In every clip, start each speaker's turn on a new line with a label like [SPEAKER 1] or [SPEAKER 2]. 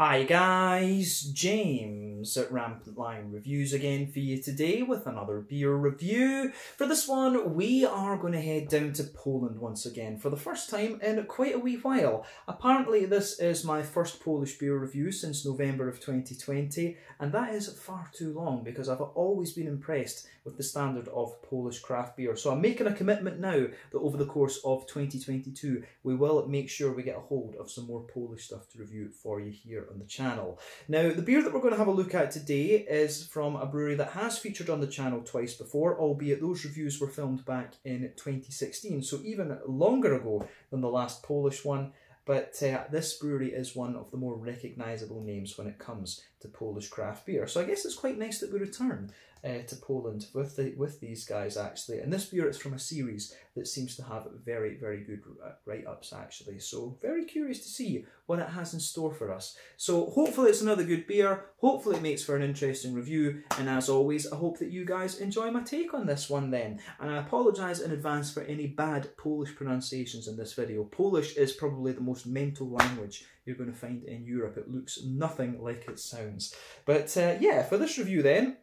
[SPEAKER 1] Hi guys, James Um, at Rampant Lion Reviews again for you today with another beer review. For this one, we are going to head down to Poland once again for the first time in quite a wee while. Apparently this is my first Polish beer review since November of 2020 and that is far too long because I've always been impressed with the standard of Polish craft beer. So I'm making a commitment now that over the course of 2022 we will make sure we get a hold of some more Polish stuff to review for you here on the channel. Now, the beer that we're going to have a look at today is from a brewery that has featured on the channel twice before, albeit those reviews were filmed back in 2016, so even longer ago than the last Polish one. But uh, this brewery is one of the more recognisable names when it comes to Polish craft beer. So I guess it's quite nice that we return uh, to Poland with the, with these guys actually. And this beer is from a series that seems to have very very good uh, write ups actually. So very curious to see what it has in store for us. So hopefully it's another good beer. Hopefully it makes for an interesting review. And as always, I hope that you guys enjoy my take on this one then. And I apologise in advance for any bad Polish pronunciations in this video. Polish is probably the most mental language you're going to find in Europe. It looks nothing like it sounds. But uh, yeah, for this review then,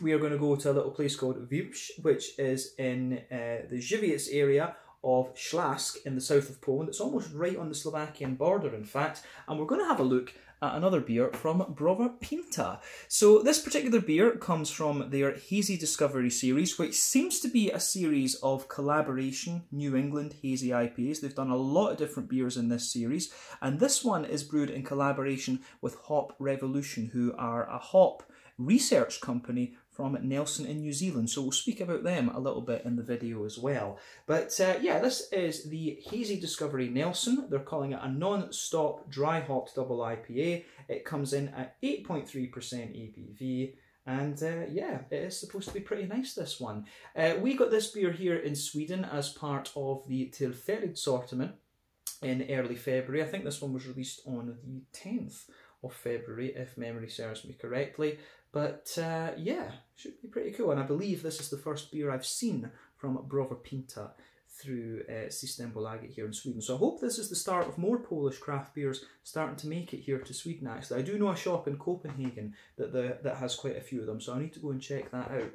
[SPEAKER 1] we are going to go to a little place called Wieprz, which is in uh, the Żywiec area of Śląsk in the south of Poland. It's almost right on the Slovakian border, in fact. And we're going to have a look at another beer from Browar Pinta. So this particular beer comes from their Hazy Discovery series, which seems to be a series of collaboration New England hazy IPAs. They've done a lot of different beers in this series, and this one is brewed in collaboration with Hop Revolution, who are a hop research company from Nelson in New Zealand. So we'll speak about them a little bit in the video as well. But uh, yeah, this is the Hazy Discovery Nelson. They're calling it a non-stop dry hopped double IPA. It comes in at 8.3% ABV. And uh, yeah, it is supposed to be pretty nice, this one. Uh, we got this beer here in Sweden as part of the Tillfälligt sortiment in early February. I think this one was released on the 10th of February, if memory serves me correctly. But uh, yeah, should be pretty cool. And I believe this is the first beer I've seen from Browar Pinta through uh, Systembolaget here in Sweden. So I hope this is the start of more Polish craft beers starting to make it here to Sweden actually. I do know a shop in Copenhagen that the, that has quite a few of them, so I need to go and check that out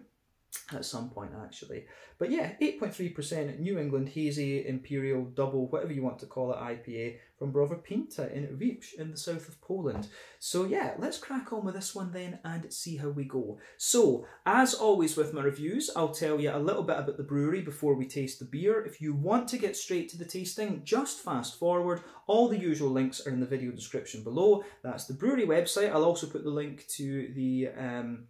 [SPEAKER 1] at some point actually. But yeah, 8.3% New England Hazy Imperial Double, whatever you want to call it, IPA from Browar Pinta in Wieprz in the south of Poland. So yeah, let's crack on with this one then and see how we go. So, as always with my reviews, I'll tell you a little bit about the brewery before we taste the beer. If you want to get straight to the tasting, just fast forward. All the usual links are in the video description below. That's the brewery website. I'll also put the link to the... Um,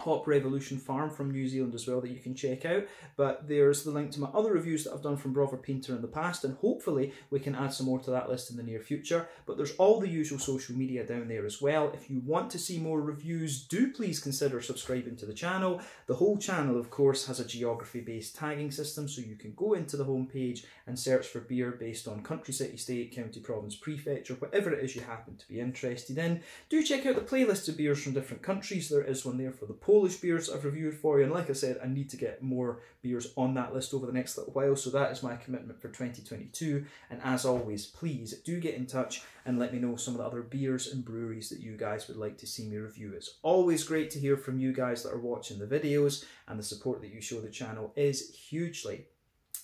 [SPEAKER 1] Hop Revolution Farm from New Zealand as well that you can check out. But there's the link to my other reviews that I've done from Browar Pinta in the past, and hopefully we can add some more to that list in the near future. But there's all the usual social media down there as well. If you want to see more reviews, do please consider subscribing to the channel. The whole channel, of course, has a geography-based tagging system, so you can go into the homepage and search for beer based on country, city, state, county, province, prefecture, whatever it is you happen to be interested in. Do check out the playlist of beers from different countries. There is one there for the Polish beers I've reviewed for you. And like I said, I need to get more beers on that list over the next little while. So that is my commitment for 2022. And as always, please do get in touch and let me know some of the other beers and breweries that you guys would like to see me review. It's always great to hear from you guys that are watching the videos and the support that you show the channel is hugely,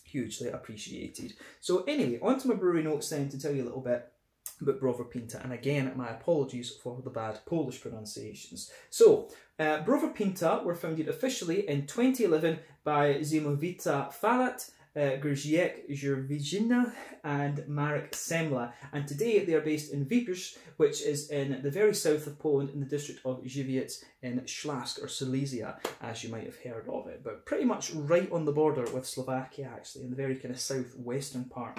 [SPEAKER 1] hugely appreciated. So anyway, on to my brewery notes then to tell you a little bit but Browar Pinta. And again, my apologies for the bad Polish pronunciations. So, uh, Browar Pinta were founded officially in 2011 by Ziemowita Falat, uh, Gerziek and Marek Semla. And today they are based in Wieprz, which is in the very south of Poland in the district of Żywiec in Śląsk or Silesia, as you might have heard of it. But pretty much right on the border with Slovakia, actually, in the very kind of southwestern part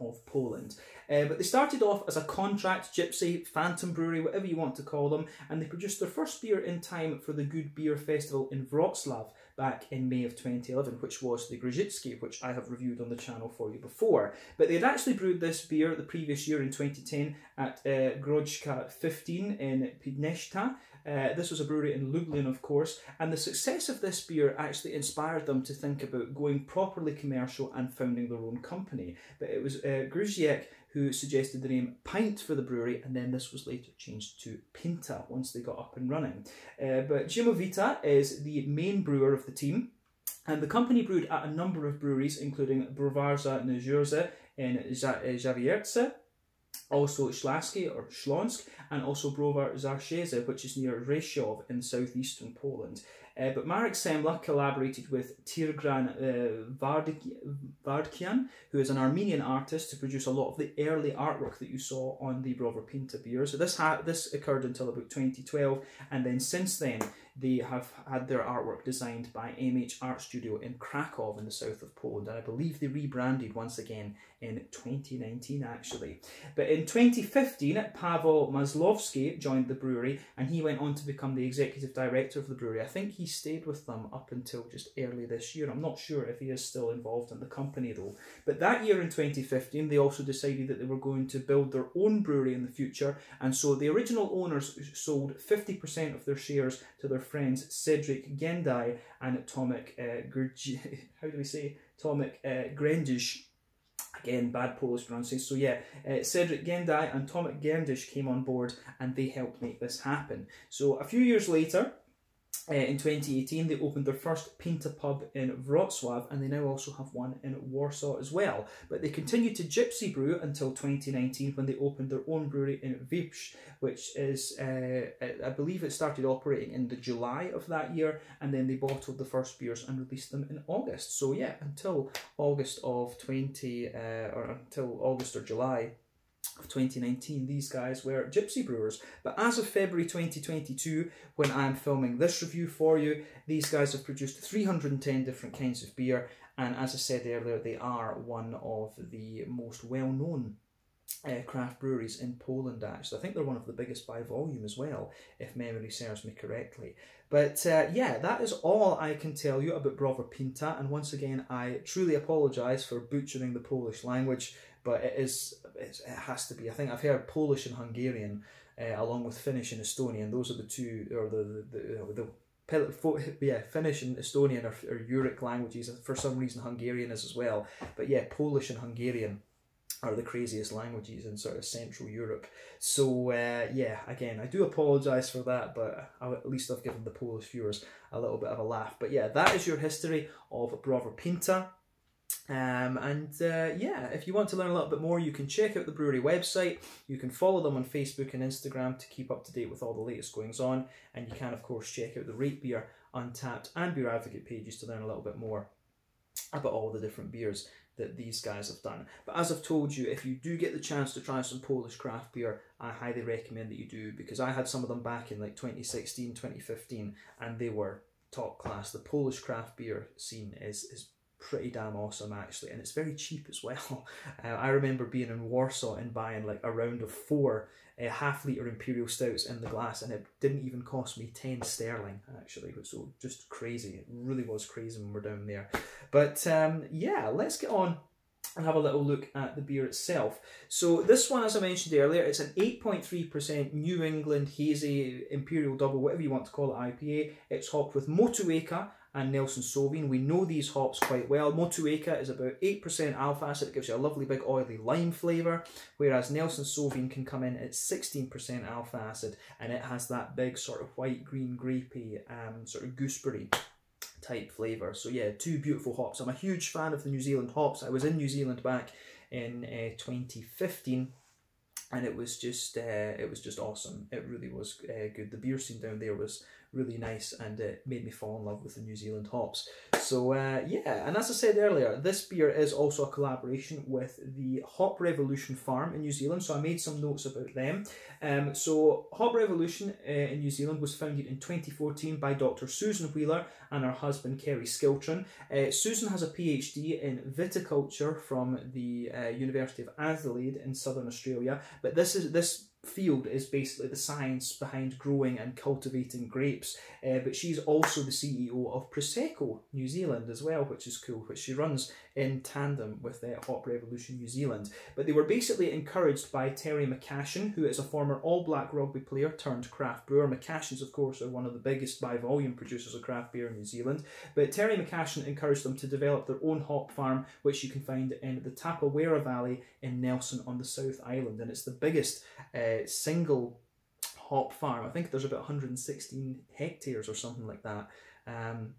[SPEAKER 1] of Poland. Uh, but they started off as a contract gypsy, phantom brewery, whatever you want to call them, and they produced their first beer in time for the Good Beer Festival in Wroclaw back in May of 2011, which was the Grodziskie, which I have reviewed on the channel for you before. But they had actually brewed this beer the previous year in 2010 at uh, Grodzka 15 in Piednysta, uh, this was a brewery in Lublin, of course, and the success of this beer actually inspired them to think about going properly commercial and founding their own company. But it was uh, who suggested the name Pint for the brewery, and then this was later changed to Pinta once they got up and running. Uh, but Gimovita is the main brewer of the team. And the company brewed at a number of breweries, including Browarza Nizhurza in Zawiercie, also Śląskie or Śląsk, and also Browar Zarszyce, which is near Rzeszów in southeastern Poland. Uh, but Marek Semla collaborated with Tirgan uh, Vardkian, who is an Armenian artist, to produce a lot of the early artwork that you saw on the Browar Pinta beer. So this ha- this occurred until about 2012, and then since then they have had their artwork designed by MH Art Studio in Krakow in the south of Poland, and I believe they rebranded once again in 2019 actually. But in 2015, Pavel Maslovsky joined the brewery, and he went on to become the executive director of the brewery. I think he stayed with them up until just early this year. I'm not sure if he is still involved in the company though. But that year in 2015, they also decided that they were going to build their own brewery in the future, and so the original owners sold 50% of their shares to their friends Cedric Gendai and Tomek uh, how do we say Tomek uh, Grendish. Again, bad Polish pronunciation. So yeah, uh, Cedric Gendai and Tomek Gendish came on board and they helped make this happen. So a few years later, uh, in 2018, they opened their first Pinta pub in Wrocław, and they now also have one in Warsaw as well. But they continued to gypsy brew until 2019 when they opened their own brewery in Wieprz, which is, uh, I believe it started operating in the July of that year, and then they bottled the first beers and released them in August. So yeah, until August of 20, uh, or until August or July of 2019, these guys were Gypsy Brewers. But as of February 2022, when I'm filming this review for you, these guys have produced 310 different kinds of beer. And as I said earlier, they are one of the most well known uh, craft breweries in Poland, actually. I think they're one of the biggest by volume as well, if memory serves me correctly. But uh, yeah, that is all I can tell you about Browar Pinta. And once again, I truly apologise for butchering the Polish language but it is it has to be. I think I've heard Polish and Hungarian, uh, along with Finnish and Estonian. Those are the two, or the the the. the yeah, Finnish and Estonian are, are Uric languages. For some reason, Hungarian is as well. But yeah, Polish and Hungarian are the craziest languages in sort of Central Europe. So uh, yeah, again, I do apologise for that, but I, at least I've given the Polish viewers a little bit of a laugh. But yeah, that is your history of Browar Pinta. Um, and uh, yeah, if you want to learn a little bit more, you can check out the brewery website. You can follow them on Facebook and Instagram to keep up to date with all the latest goings on. And you can, of course, check out the Rate Beer, Untappd, and Beer Advocate pages to learn a little bit more about all the different beers that these guys have done. But as I've told you, if you do get the chance to try some Polish craft beer, I highly recommend that you do because I had some of them back in like 2016, 2015, and they were top class. The Polish craft beer scene is is pretty damn awesome actually and it's very cheap as well uh, i remember being in warsaw and buying like a round of four uh, half liter imperial stouts in the glass and it didn't even cost me 10 sterling actually so just crazy it really was crazy when we're down there but um, yeah let's get on and have a little look at the beer itself. So this one, as I mentioned earlier, it's an 8.3% New England Hazy Imperial Double, whatever you want to call it, IPA. It's hopped with Motueka, and Nelson Sauvin. We know these hops quite well. Motueka is about 8% alpha acid. It gives you a lovely big oily lime flavour, whereas Nelson Sauvin can come in at 16% alpha acid and it has that big sort of white, green, grapey um, sort of gooseberry type flavour. So yeah, two beautiful hops. I'm a huge fan of the New Zealand hops. I was in New Zealand back in uh, 2015 and it was just uh, it was just awesome. It really was uh, good. The beer scene down there was really nice and it made me fall in love with the New Zealand hops. So uh, yeah, and as I said earlier, this beer is also a collaboration with the Hop Revolution Farm in New Zealand. So I made some notes about them. Um, so Hop Revolution uh, in New Zealand was founded in 2014 by Dr. Susan Wheeler and her husband Kerry Skiltron. Uh, Susan has a PhD in viticulture from the uh, University of Adelaide in Southern Australia, but this is this field is basically the science behind growing and cultivating grapes. Uh, but she's also the CEO of Prosecco New Zealand as well, which is cool, which she runs in tandem with the Hop Revolution New Zealand. But they were basically encouraged by Terry McCashin, who is a former All Black rugby player turned craft brewer. McCashins, of course, are one of the biggest by volume producers of craft beer in New Zealand. But Terry McCashin encouraged them to develop their own hop farm, which you can find in the Tapawera Valley in Nelson on the South Island. And it's the biggest uh, single hop farm. I think there's about 116 hectares or something like that. Um,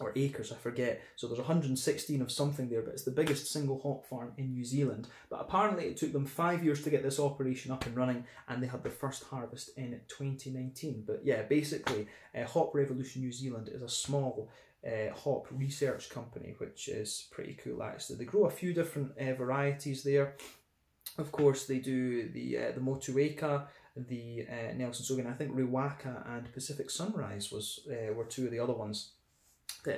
[SPEAKER 1] or acres, I forget. So there's 116 of something there, but it's the biggest single hop farm in New Zealand. But apparently it took them five years to get this operation up and running, and they had their first harvest in 2019. But yeah, basically, uh, Hop Revolution New Zealand is a small uh, hop research company, which is pretty cool actually. They grow a few different uh, varieties there. Of course, they do the uh, the Motueka, the uh, Nelson Sauvin. I think Riwaka and Pacific Sunrise was uh, were two of the other ones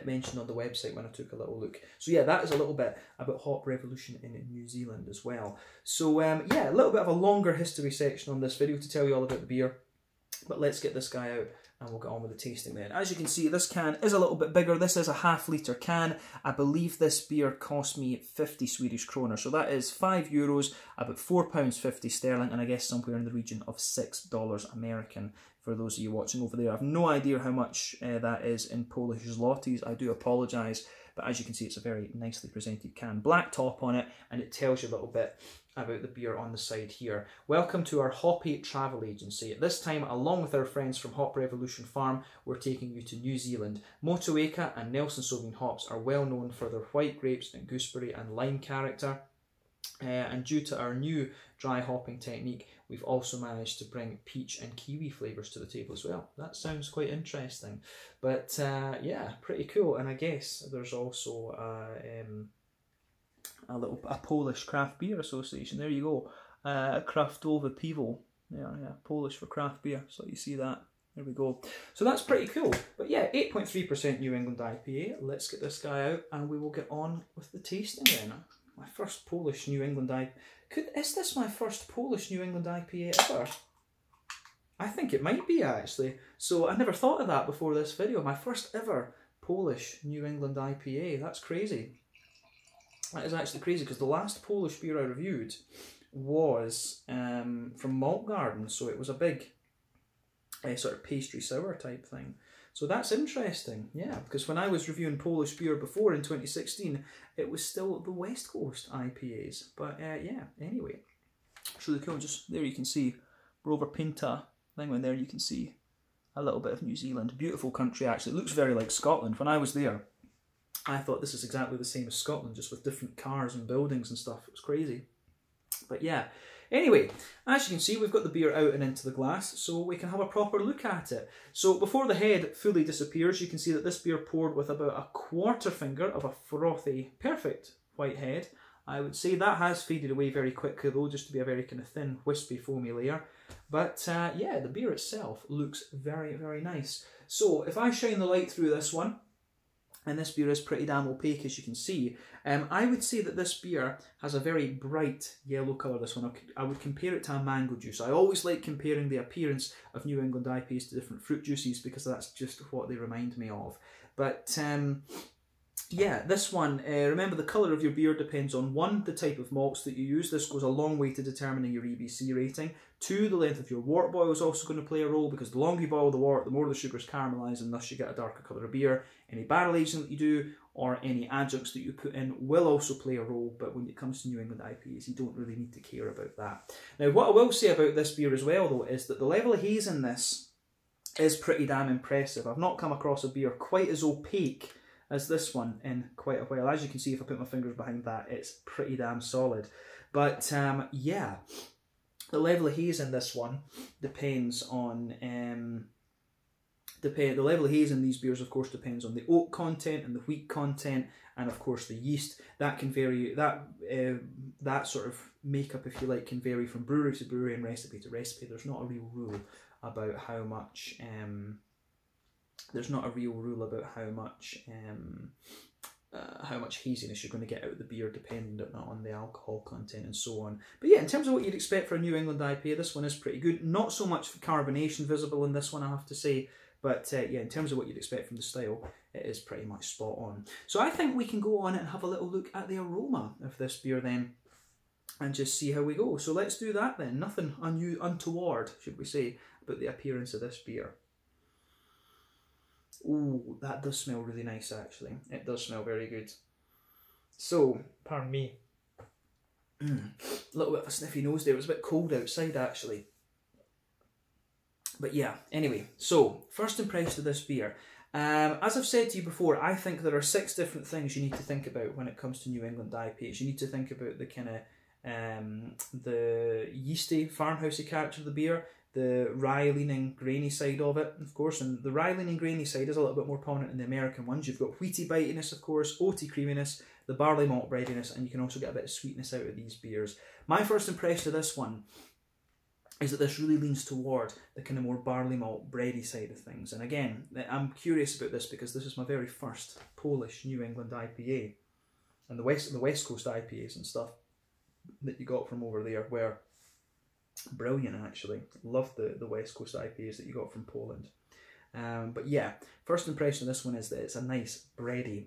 [SPEAKER 1] mentioned on the website when I took a little look. So yeah, that is a little bit about Hop Revolution in New Zealand as well. So um, yeah, a little bit of a longer history section on this video to tell you all about the beer. But let's get this guy out and we'll get on with the tasting then. As you can see, this can is a little bit bigger. This is a half litre can. I believe this beer cost me 50 Swedish kroner. So that is 5 euros, about £4.50 sterling, and I guess somewhere in the region of $6 American for those of you watching over there. I have no idea how much uh, that is in Polish zlotys. I do apologise, but as you can see, it's a very nicely presented can. Black top on it, and it tells you a little bit about the beer on the side here. Welcome to our Hoppy travel agency. At this time, along with our friends from Hop Revolution Farm, we're taking you to New Zealand. Motueka and Nelson Sauvin hops are well known for their white grapes and gooseberry and lime character. Uh, and due to our new dry hopping technique, we've also managed to bring peach and kiwi flavours to the table as well. That sounds quite interesting. But uh, yeah, pretty cool. And I guess there's also uh, um, a little a Polish craft beer association. There you go. Uh, Kraftowe Piwo. Yeah, yeah, Polish for craft beer. So you see that. There we go. So that's pretty cool. But yeah, 8.3% New England IPA. Let's get this guy out and we will get on with the tasting then. My first Polish New England IPA. Could is this my first Polish New England IPA ever? I think it might be actually. So I never thought of that before this video. My first ever Polish New England IPA. That's crazy. That is actually crazy because the last Polish beer I reviewed was um, from Malt Garden, so it was a big uh, sort of pastry sour type thing. So that's interesting, yeah, because when I was reviewing Polish beer before in 2016, it was still the West Coast IPAs. But uh, yeah, anyway, it's really cool. Just there you can see Browar Pinta thing when there you can see a little bit of New Zealand. Beautiful country actually. It looks very like Scotland. When I was there, I thought this is exactly the same as Scotland, just with different cars and buildings and stuff. It was crazy. But yeah, Anyway, as you can see, we've got the beer out and into the glass, so we can have a proper look at it. So before the head fully disappears, you can see that this beer poured with about a quarter finger of a frothy, perfect white head. I would say that has faded away very quickly though, just to be a very kind of thin, wispy, foamy layer. But uh, yeah, the beer itself looks very, very nice. So if I shine the light through this one, and this beer is pretty damn opaque as you can see. Um, I would say that this beer has a very bright yellow colour, this one. I would compare it to a mango juice. I always like comparing the appearance of New England IPAs to different fruit juices because that's just what they remind me of. But um, yeah, this one, uh, remember the colour of your beer depends on one, the type of malts that you use. This goes a long way to determining your EBC rating. Two, the length of your wort boil is also going to play a role because the longer you boil the wort, the more the sugars caramelise and thus you get a darker colour of beer. Any barrel aging that you do or any adjuncts that you put in will also play a role, but when it comes to New England IPAs, you don't really need to care about that. Now, what I will say about this beer as well, though, is that the level of haze in this is pretty damn impressive. I've not come across a beer quite as opaque as this one in quite a while. As you can see, if I put my fingers behind that, it's pretty damn solid. But um, yeah, the level of haze in this one depends on um, depend the level of haze in these beers of course depends on the oak content and the wheat content and of course the yeast that can vary that uh, that sort of makeup if you like can vary from brewery to brewery and recipe to recipe there's not a real rule about how much um, there's not a real rule about how much um, uh, how much haziness you're going to get out of the beer dependent on the alcohol content and so on. But yeah, in terms of what you'd expect for a New England IPA, this one is pretty good. Not so much carbonation visible in this one, I have to say. But uh, yeah, in terms of what you'd expect from the style, it is pretty much spot on. So I think we can go on and have a little look at the aroma of this beer then and just see how we go. So let's do that then. Nothing un- untoward, should we say, about the appearance of this beer. Ooh, that does smell really nice actually. It does smell very good. So,
[SPEAKER 2] Pardon me.
[SPEAKER 1] a little bit of a sniffy nose there. It was a bit cold outside actually. But yeah, anyway, so first impression of this beer. Um, as I've said to you before, I think there are six different things you need to think about when it comes to New England IPAs. You need to think about the kind of um, the yeasty, farmhousey character of the beer, the rye leaning grainy side of it, of course, and the rye leaning grainy side is a little bit more prominent in the American ones. You've got wheaty bitiness, of course, oaty creaminess, the barley malt breadiness, and you can also get a bit of sweetness out of these beers. My first impression of this one is that this really leans toward the kind of more barley malt bready side of things. And again, I'm curious about this because this is my very first Polish New England IPA, and the west the West Coast IPAs and stuff that you got from over there were brilliant. Actually, loved the the West Coast IPAs that you got from Poland. Um, but yeah, first impression of this one is that it's a nice bready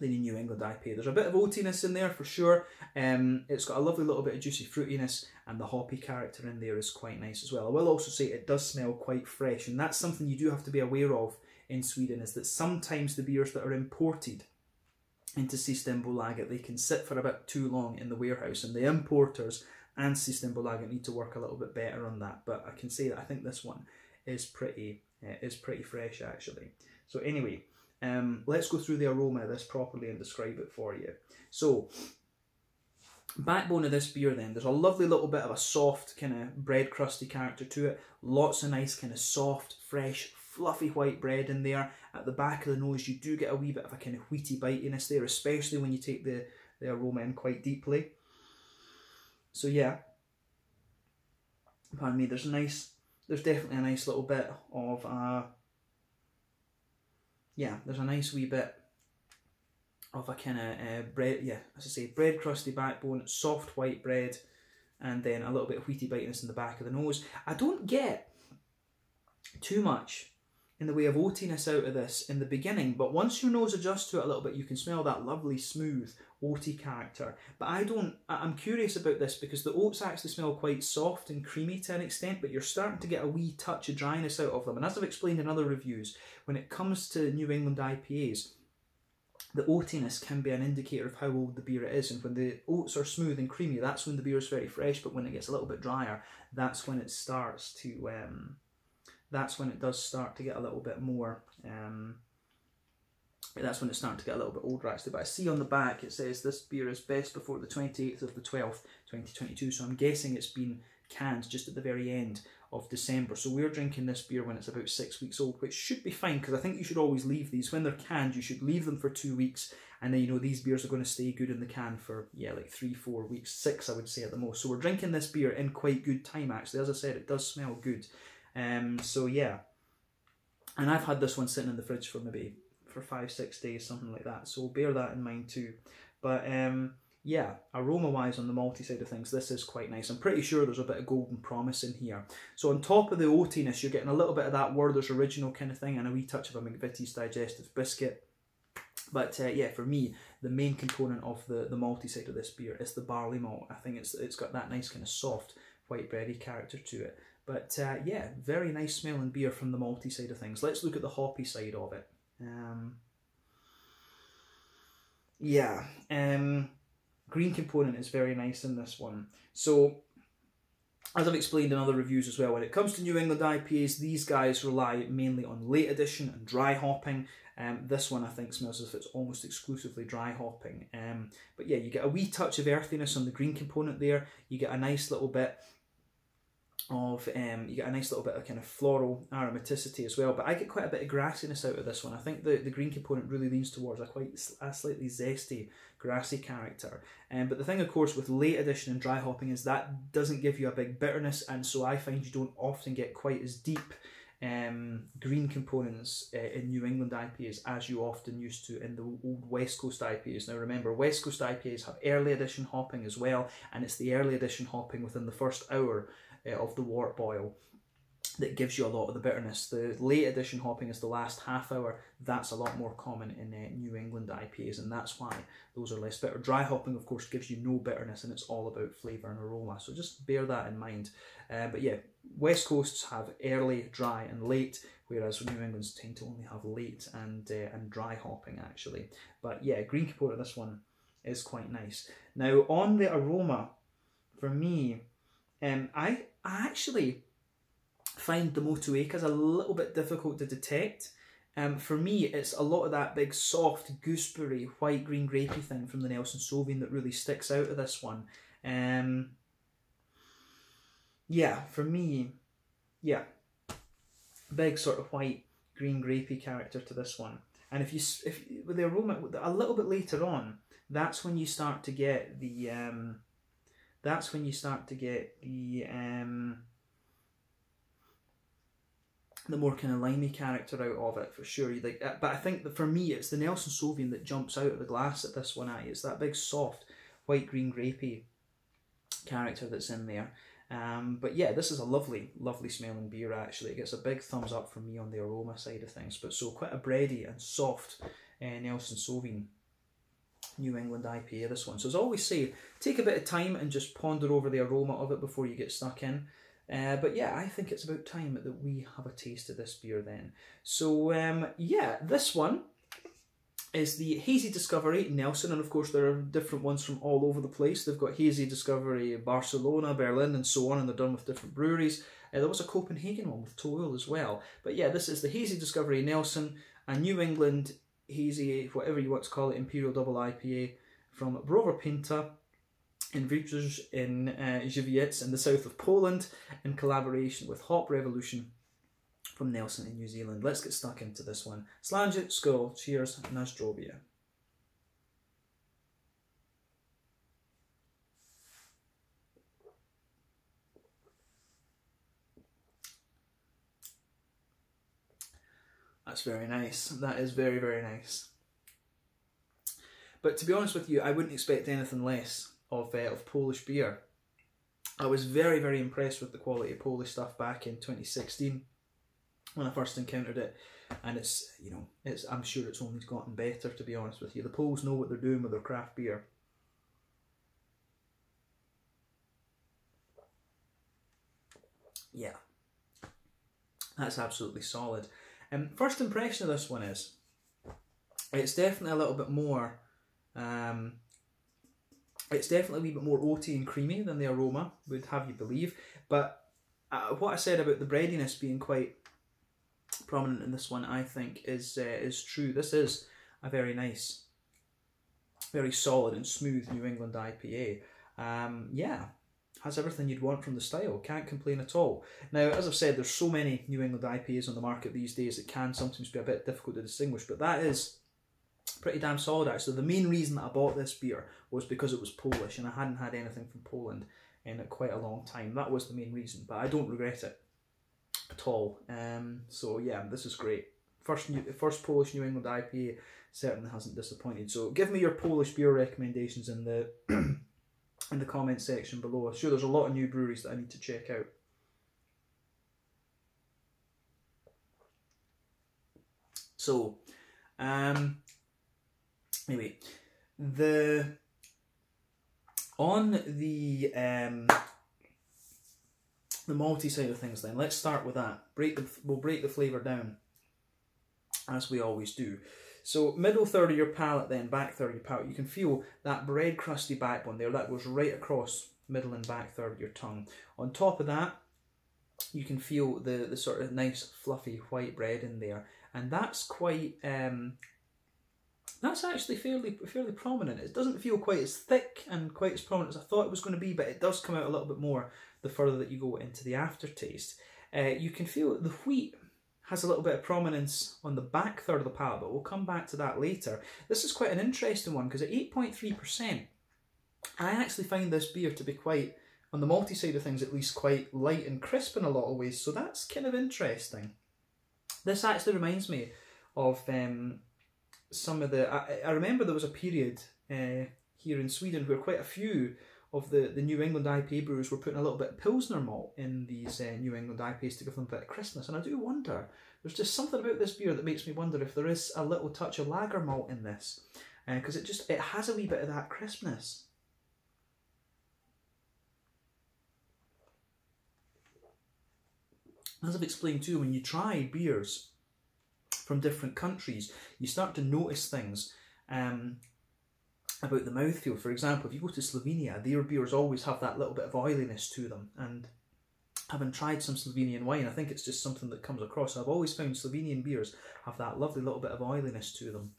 [SPEAKER 1] the New England IPA. There's a bit of oatiness in there for sure. Um, it's got a lovely little bit of juicy fruitiness, and the hoppy character in there is quite nice as well. I will also say it does smell quite fresh, and that's something you do have to be aware of in Sweden. Is that sometimes the beers that are imported into Systembolaget they can sit for a bit too long in the warehouse, and the importers and Systembolaget need to work a little bit better on that. But I can say that I think this one is pretty uh, is pretty fresh actually. So anyway. Um, let's go through the aroma of this properly and describe it for you. So, backbone of this beer then, there's a lovely little bit of a soft kind of bread crusty character to it. Lots of nice kind of soft, fresh, fluffy white bread in there. At the back of the nose, you do get a wee bit of a kind of wheaty bitiness there, especially when you take the, the aroma in quite deeply. So yeah, pardon me, there's a nice, there's definitely a nice little bit of uh, yeah, there's a nice wee bit of a kind of uh, bread, yeah, as I say, bread crusty backbone, soft white bread, and then a little bit of wheaty bitiness in the back of the nose. I don't get too much in the way of oatiness out of this in the beginning, but once your nose adjusts to it a little bit, you can smell that lovely, smooth, oaty character. But I don't, I'm curious about this because the oats actually smell quite soft and creamy to an extent, but you're starting to get a wee touch of dryness out of them. And as I've explained in other reviews, when it comes to New England IPAs, the oatiness can be an indicator of how old the beer is. And when the oats are smooth and creamy, that's when the beer is very fresh. But when it gets a little bit drier, that's when it starts to, um, that's when it does start to get a little bit more. Um, that's when it's starting to get a little bit older actually. But I see on the back it says this beer is best before the 28th of the 12th, 2022. So I'm guessing it's been canned just at the very end of December. So we're drinking this beer when it's about six weeks old, which should be fine because I think you should always leave these when they're canned. You should leave them for two weeks, and then you know these beers are going to stay good in the can for yeah like three, four weeks, six I would say at the most. So we're drinking this beer in quite good time actually. As I said, it does smell good. Um, so yeah, and I've had this one sitting in the fridge for maybe for five, six days, something like that. So bear that in mind too. But um, yeah, aroma wise on the malty side of things, this is quite nice. I'm pretty sure there's a bit of golden promise in here. So on top of the oatiness, you're getting a little bit of that Werther's original kind of thing and a wee touch of a McVitie's digestive biscuit. But uh, yeah, for me, the main component of the, the malty side of this beer is the barley malt. I think it's it's got that nice kind of soft white bready character to it. But uh, yeah, very nice smelling beer from the malty side of things. Let's look at the hoppy side of it. Um, yeah, um, green component is very nice in this one. So, as I've explained in other reviews as well, when it comes to New England IPAs, these guys rely mainly on late addition and dry hopping. Um, this one I think smells as if it's almost exclusively dry hopping. Um, but yeah, you get a wee touch of earthiness on the green component there. You get a nice little bit of um, you get a nice little bit of kind of floral aromaticity as well. But I get quite a bit of grassiness out of this one. I think the, the green component really leans towards a quite a slightly zesty, grassy character. Um, but the thing, of course, with late addition and dry hopping is that doesn't give you a big bitterness, and so I find you don't often get quite as deep um, green components uh, in New England IPAs as you often used to in the old West Coast IPAs. Now remember, West Coast IPAs have early edition hopping as well, and it's the early edition hopping within the first hour uh, of the wort boil that gives you a lot of the bitterness. The late edition hopping is the last half hour. That's a lot more common in uh, New England IPAs, and that's why those are less bitter. Dry hopping, of course, gives you no bitterness, and it's all about flavour and aroma. So just bear that in mind. Uh, but yeah, West Coasts have early, dry, and late, whereas New England's tend to only have late and uh, and dry hopping actually. But yeah, Green component, this one is quite nice. Now on the aroma, for me, um, I, actually find the Motueka a little bit difficult to detect. Um, for me, it's a lot of that big soft gooseberry, white green grapey thing from the Nelson Sauvin that really sticks out of this one. Um, yeah, for me, yeah, big sort of white green grapey character to this one. And if you if with the aroma a little bit later on, that's when you start to get the um, that's when you start to get the um, the more kind of limey character out of it for sure. Like, uh, but I think that for me, it's the Nelson Sauvin that jumps out of the glass at this one. Eye. It's that big soft white green grapey character that's in there. Um, but yeah, this is a lovely, lovely smelling beer actually. It gets a big thumbs up from me on the aroma side of things. But so quite a bready and soft uh, Nelson Sauvin New England IPA, this one. So as I always say, take a bit of time and just ponder over the aroma of it before you get stuck in. Uh, but yeah, I think it's about time that we have a taste of this beer then. So um, yeah, this one is the Hazy Discovery Nelson, and of course there are different ones from all over the place. They've got Hazy Discovery Barcelona, Berlin, and so on, and they're done with different breweries. Uh, there was a Copenhagen one with Toil as well. But yeah, this is the Hazy Discovery Nelson, a New England Hazy, whatever you want to call it, Imperial Double IPA from Browar Pinta in Wieprz in uh, Żywiec in the south of Poland in collaboration with Hop Revolution from Nelson in New Zealand. Let's get stuck into this one. Slange, skull, cheers, Nasdrovia. That's very nice. That is very, very nice. But to be honest with you, I wouldn't expect anything less of, uh, of Polish beer. I was very, very impressed with the quality of Polish stuff back in 2016 when I first encountered it. And it's, you know, it's I'm sure it's only gotten better, to be honest with you. The Poles know what they're doing with their craft beer. Yeah, that's absolutely solid. Um, first impression of this one is, it's definitely a little bit more um, it's definitely a wee bit more oaty and creamy than the aroma would have you believe. But uh, what I said about the breadiness being quite prominent in this one, I think, is uh, is true. This is a very nice, very solid and smooth New England IPA. Um, yeah, has everything you'd want from the style. Can't complain at all. Now, as I've said, there's so many New England IPAs on the market these days it can sometimes be a bit difficult to distinguish, but that is pretty damn solid actually. The main reason that I bought this beer was because it was Polish and I hadn't had anything from Poland in quite a long time. That was the main reason, but I don't regret it at all. Um, so yeah, this is great. First, new, first Polish New England IPA certainly hasn't disappointed. So give me your Polish beer recommendations in the in the comment section below. I'm sure there's a lot of new breweries that I need to check out. So, um, anyway, the on the um, the malty side of things, then let's start with that. Break the we'll break the flavour down as we always do. So middle third of your palate, then back third of your palate, you can feel that bread crusty backbone there. That goes right across middle and back third of your tongue. On top of that, you can feel the the sort of nice fluffy white bread in there, and that's quite um, that's actually fairly fairly prominent. It doesn't feel quite as thick and quite as prominent as I thought it was going to be, but it does come out a little bit more the further that you go into the aftertaste. Uh, you can feel the wheat has a little bit of prominence on the back third of the palate, but we'll come back to that later. This is quite an interesting one because at 8.3%, I actually find this beer to be quite, on the malty side of things at least, quite light and crisp in a lot of ways, so that's kind of interesting. This actually reminds me of um, some of the. I, I remember there was a period uh, here in Sweden where quite a few of the, the New England IPA brewers were putting a little bit of Pilsner malt in these uh, New England IPAs to give them a bit of crispness. And I do wonder, there's just something about this beer that makes me wonder if there is a little touch of lager malt in this. Because uh, it just, it has a wee bit of that crispness. As I've explained too, when you try beers from different countries, you start to notice things um, about the mouthfeel. For example, if you go to Slovenia, their beers always have that little bit of oiliness to them. And having tried some Slovenian wine, I think it's just something that comes across. I've always found Slovenian beers have that lovely little bit of oiliness to them.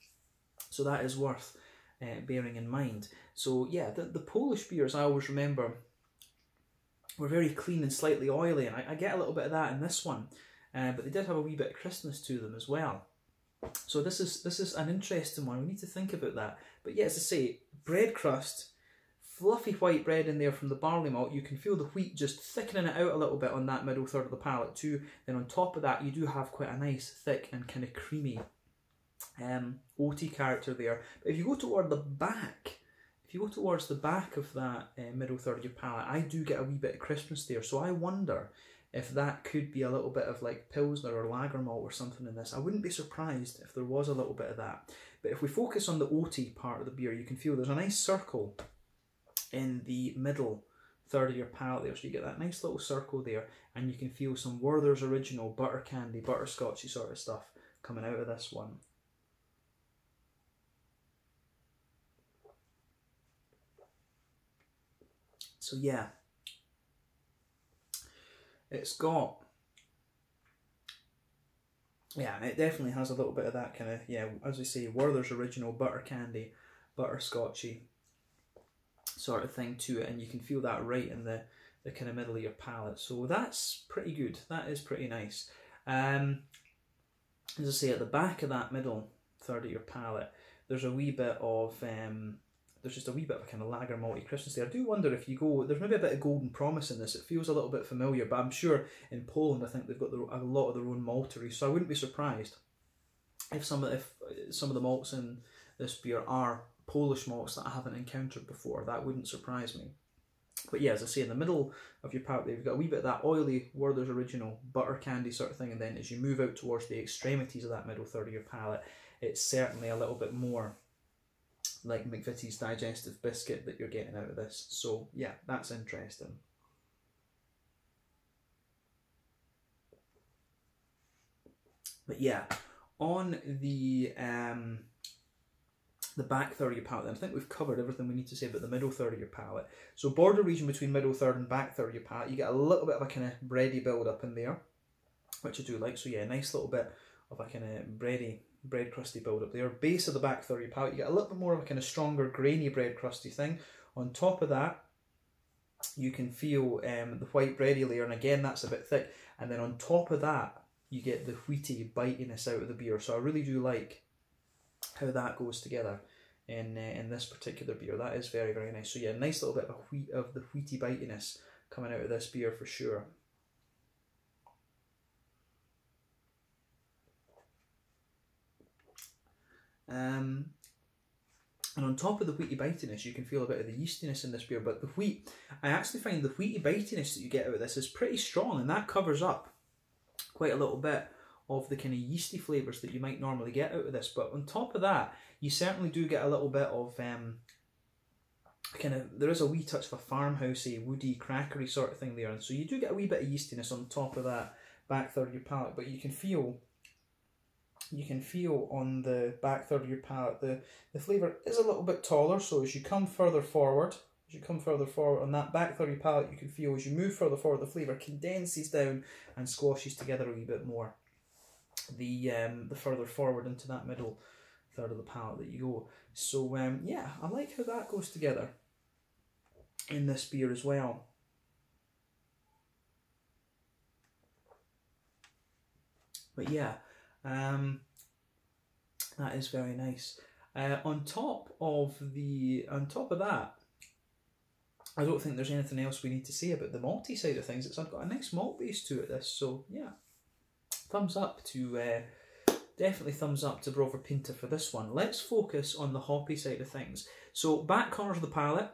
[SPEAKER 1] So that is worth uh, bearing in mind. So yeah, the, the Polish beers I always remember were very clean and slightly oily, and I, I get a little bit of that in this one. Uh, but they did have a wee bit of crispness to them as well. So this is this is an interesting one. We need to think about that. But yeah, as I say, bread crust, fluffy white bread in there from the barley malt. You can feel the wheat just thickening it out a little bit on that middle third of the palate too. Then on top of that, you do have quite a nice, thick and kind of creamy um, oaty character there. But if you go toward the back, if you go towards the back of that uh, middle third of your palate, I do get a wee bit of crispness there. So I wonder if that could be a little bit of like Pilsner or Lager malt or something in this. I wouldn't be surprised if there was a little bit of that. But if we focus on the oaty part of the beer, you can feel there's a nice circle in the middle third of your palate there. So you get that nice little circle there and you can feel some Werther's original butter candy, butterscotchy sort of stuff coming out of this one. So yeah, it's got yeah, and it definitely has a little bit of that kind of yeah, as we say, Werther's original butter candy, butterscotchy sort of thing to it, and you can feel that right in the the kind of middle of your palate. So that's pretty good. That is pretty nice. Um, as I say, at the back of that middle third of your palate, there's a wee bit of um, there's just a wee bit of a kind of lager malty Christmas there. I do wonder if you go, there's maybe a bit of golden promise in this. It feels a little bit familiar, but I'm sure in Poland, I think they've got a lot of their own malteries, so I wouldn't be surprised if some of if uh, some of the malts in this beer are Polish malts that I haven't encountered before. That wouldn't surprise me. But yeah, as I say, in the middle of your palate, you've got a wee bit of that oily Werther's original butter candy sort of thing, and then as you move out towards the extremities of that middle third of your palate, it's certainly a little bit more like McVitie's digestive biscuit that you're getting out of this. So yeah, that's interesting. But yeah, on the um, the back third of your palate, I think we've covered everything we need to say about the middle third of your palate. So border region between middle third and back third of your palate, you get a little bit of a kind of bready build up in there, which I do like. So yeah, a nice little bit of a kind of bready bread crusty build up there. Base of the back third of your palate, you get a little bit more of a kind of stronger grainy bread crusty thing. On top of that, you can feel um, the white bready layer, and again that's a bit thick. And then on top of that, you get the wheaty bitiness out of the beer. So I really do like how that goes together in uh, in this particular beer. That is very very nice. So yeah, nice little bit of wheat of the wheaty bitiness coming out of this beer for sure. Um, and on top of the wheaty bitiness, you can feel a bit of the yeastiness in this beer. But the wheat, I actually find the wheaty bitiness that you get out of this is pretty strong, and that covers up quite a little bit of the kind of yeasty flavours that you might normally get out of this. But on top of that, you certainly do get a little bit of um, kind of there is a wee touch of a farmhousey, woody, crackery sort of thing there, and so you do get a wee bit of yeastiness on top of that back third of your palate. But you can feel you can feel on the back third of your palate the, the flavour is a little bit taller so as you come further forward as you come further forward on that back third of your palate you can feel as you move further forward the flavour condenses down and squashes together a wee bit more. The um, the further forward into that middle third of the palate that you go. So um, yeah I like how that goes together in this beer as well. But yeah um, that is very nice. Uh, on top of the, on top of that, I don't think there's anything else we need to say about the malty side of things. I've got a nice malt base to it. This, so yeah, thumbs up to uh, definitely thumbs up to Browar Pinta for this one. Let's focus on the hoppy side of things. So back corners of the palate,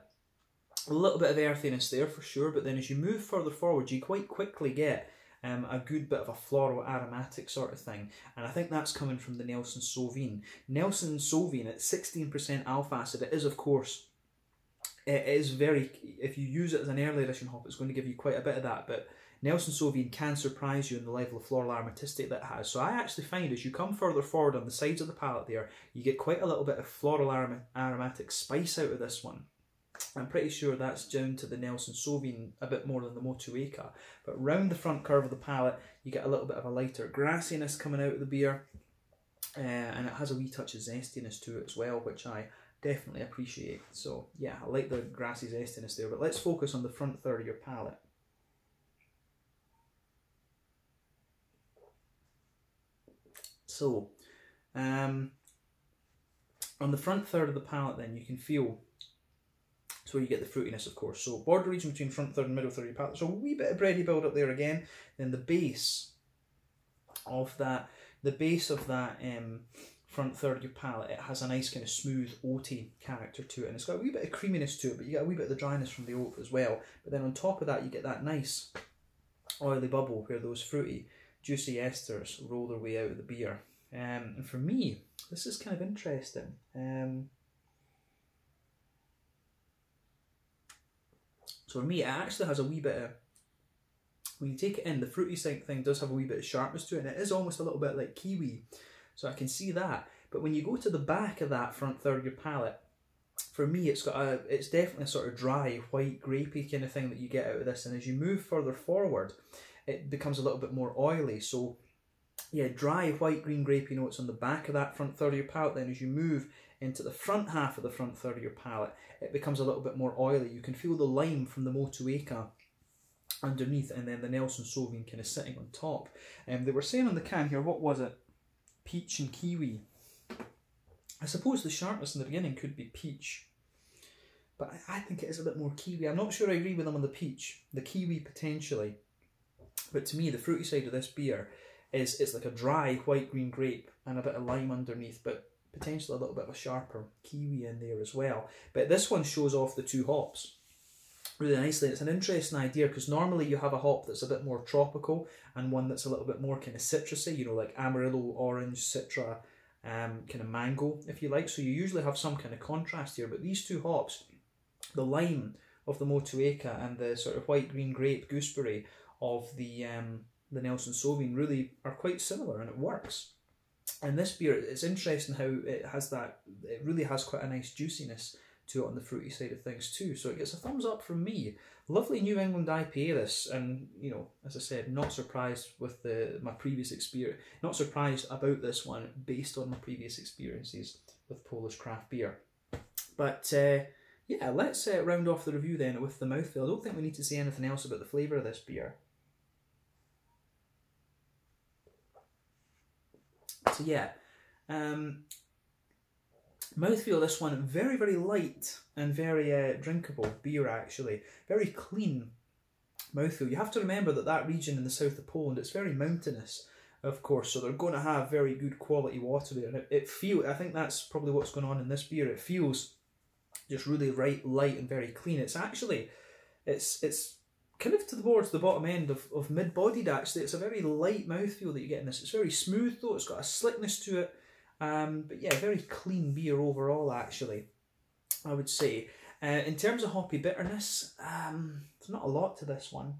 [SPEAKER 1] a little bit of earthiness there for sure, but then as you move further forward, you quite quickly get um, a good bit of a floral aromatic sort of thing. And I think that's coming from the Nelson Sauvin. Nelson Sauvin at 16% alpha acid, it is, of course, it is very, if you use it as an early edition hop, it's going to give you quite a bit of that, but Nelson Sauvin can surprise you in the level of floral aromaticity that it has. So I actually find as you come further forward on the sides of the palette there, you get quite a little bit of floral aromatic spice out of this one. I'm pretty sure that's down to the Nelson Sauvin a bit more than the Motueka. But round the front curve of the palate, you get a little bit of a lighter grassiness coming out of the beer. Uh, and it has a wee touch of zestiness to it as well, which I definitely appreciate. So yeah, I like the grassy zestiness there. But let's focus on the front third of your palate. So, um, on the front third of the palate, then, you can feel where you get the fruitiness, of course. So border region between front third and middle third of your palate. So a wee bit of bready build up there again. Then the base of that, the base of that um, front third of your palate, it has a nice kind of smooth oaty character to it. And it's got a wee bit of creaminess to it, but you get a wee bit of the dryness from the oat as well. But then on top of that, you get that nice oily bubble where those fruity, juicy esters roll their way out of the beer. Um, and for me, this is kind of interesting. Um, So for me, it actually has a wee bit of, when you take it in, the fruity thing does have a wee bit of sharpness to it, and it is almost a little bit like kiwi. So I can see that. But when you go to the back of that front third of your palate, for me, it's got a, it's definitely a sort of dry, white, grapey kind of thing that you get out of this. And as you move further forward, it becomes a little bit more oily. So yeah, dry, white, green, grapey notes on the back of that front third of your palate. Then as you move into the front half of the front third of your palate, it becomes a little bit more oily. You can feel the lime from the Motueka underneath and then the Nelson Sauvin kind of sitting on top. And um, they were saying on the can here, what was it? Peach and kiwi. I suppose the sharpness in the beginning could be peach, but I, I think it is a bit more kiwi. I'm not sure I agree with them on the peach. The kiwi potentially, but to me the fruity side of this beer is it's like a dry white green grape and a bit of lime underneath, but potentially a little bit of a sharper kiwi in there as well. But this one shows off the two hops really nicely. It's an interesting idea because normally you have a hop that's a bit more tropical and one that's a little bit more kind of citrusy, you know, like Amarillo, orange, citra, um, kind of mango, if you like. So you usually have some kind of contrast here. But these two hops, the lime of the Motueka and the sort of white green grape gooseberry of the um, the Nelson Sauvin really are quite similar and it works. And this beer, it's interesting how it has that, it really has quite a nice juiciness to it on the fruity side of things too. So it gets a thumbs up from me. Lovely New England IPA this, and you know, as I said, not surprised with the my previous experience, not surprised about this one based on my previous experiences with Polish craft beer. But uh, yeah, let's uh, round off the review then with the mouthfeel. I don't think we need to say anything else about the flavour of this beer. So yeah, um, mouthfeel this one very very light and very uh, drinkable beer actually, very clean mouthfeel. You have to remember that that region in the south of Poland it's very mountainous, of course, so they're going to have very good quality water there. And it, it feel I think that's probably what's going on in this beer. It feels just really right, light and very clean. It's actually it's it's kind of to the towards the bottom end of, of mid-bodied actually. It's a very light mouthfeel that you get in this. It's very smooth though, it's got a slickness to it. Um, but yeah, very clean beer overall actually, I would say. Uh, in terms of hoppy bitterness, um, there's not a lot to this one.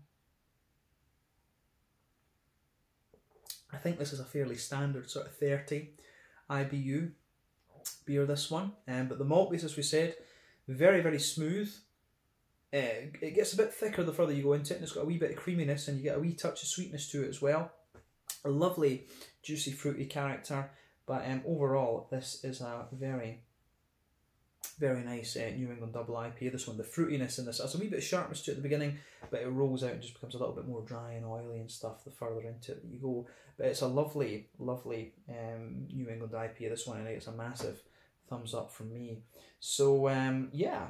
[SPEAKER 1] I think this is a fairly standard sort of 30 IBU beer, this one. Um, but the malt base, as we said, very, very smooth. Uh, it gets a bit thicker the further you go into it, and it's got a wee bit of creaminess, and you get a wee touch of sweetness to it as well. A lovely, juicy, fruity character, but um, overall, this is a very, very nice uh, New England double IPA. This one, the fruitiness in this has a wee bit of sharpness to it at the beginning, but it rolls out and just becomes a little bit more dry and oily and stuff the further into it you go. But it's a lovely, lovely um, New England IPA. This one, and it's a massive thumbs up from me. So um, yeah,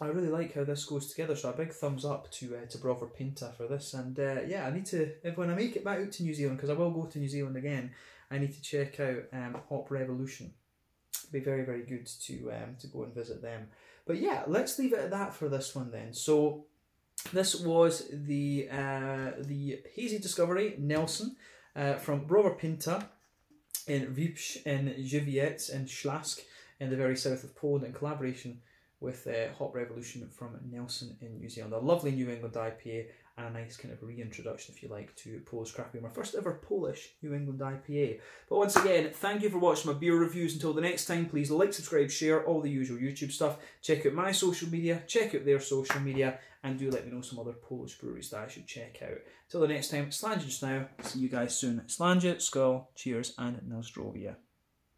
[SPEAKER 1] I really like how this goes together. So a big thumbs up to uh, to Browar Pinta for this. And uh, yeah, I need to when I make it back out to New Zealand because I will go to New Zealand again. I need to check out um, Hop Revolution. It'd be very very good to um, to go and visit them. But yeah, let's leave it at that for this one then. So this was the uh, the hazy discovery Nelson uh, from Browar Pinta in Wieprz in Żywiec in Śląsk in the very south of Poland in collaboration with uh, Hop Revolution from Nelson in New Zealand. A lovely New England IPA and a nice kind of reintroduction, if you like, to Polish craft beer. My first ever Polish New England IPA. But once again, thank you for watching my beer reviews. Until the next time, please like, subscribe, share, all the usual YouTube stuff. Check out my social media, check out their social media, and do let me know some other Polish breweries that I should check out. Till the next time, just now. See you guys soon. Slàinte, Skål, cheers, and Nozdrovia.